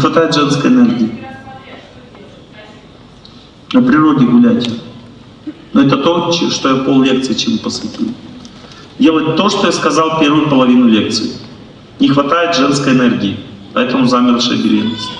хватает женской энергии. На природе гулять. Но это то, что я пол лекции чему посвятил. Делать то, что я сказал первую половину лекции. Не хватает женской энергии, поэтому замершая беременность.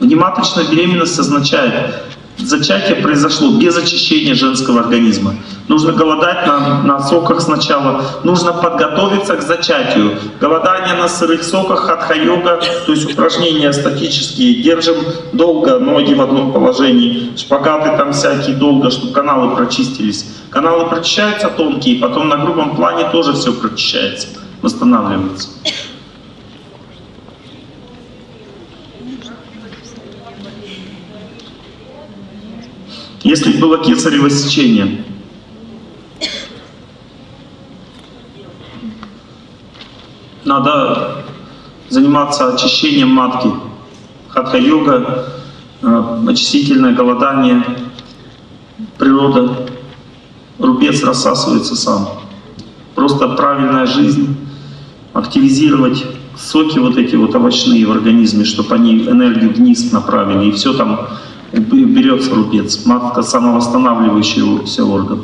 Внематочная беременность означает, зачатие произошло без очищения женского организма. Нужно голодать на, на соках сначала, нужно подготовиться к зачатию. Голодание на сырых соках, хатха-йога, то есть упражнения статические, держим долго ноги в одном положении, шпагаты там всякие долго, чтобы каналы прочистились. Каналы прочищаются тонкие, потом на грубом плане тоже все прочищается, восстанавливается. Если бы было кесарево сечение, надо заниматься очищением матки. Хатха-йога, э, очистительное голодание, природа. Рубец рассасывается сам. Просто правильная жизнь, активизировать соки вот эти вот овощные в организме, чтобы они энергию вниз направили, и все там берется рубец. Матка самовосстанавливающийся орган.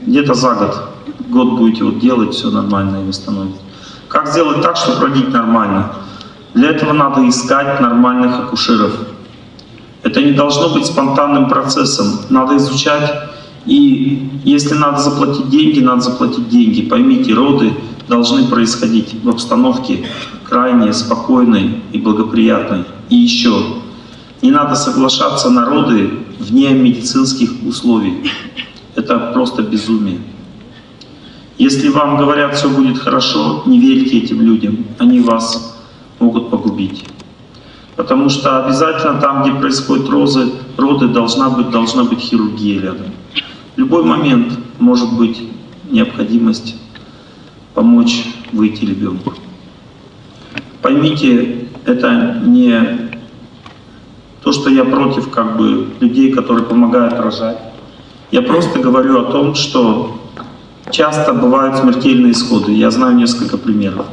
Где-то за год. Год будете вот делать, все нормально и восстановить. Как сделать так, чтобы родить нормально? Для этого надо искать нормальных акушеров. Это не должно быть спонтанным процессом. Надо изучать. И если надо заплатить деньги, надо заплатить деньги. Поймите, роды должны происходить в обстановке крайне спокойной и благоприятной. И еще, не надо соглашаться на роды вне медицинских условий. Это просто безумие. Если вам говорят, все будет хорошо, не верьте этим людям. Они вас могут погубить. Потому что обязательно там, где происходят розы, роды, должна быть, должна быть хирургия рядом. В любой момент может быть необходимость помочь выйти ребенку. Поймите, это не то, что я против как бы людей, которые помогают рожать. Я просто говорю о том, что часто бывают смертельные исходы. Я знаю несколько примеров.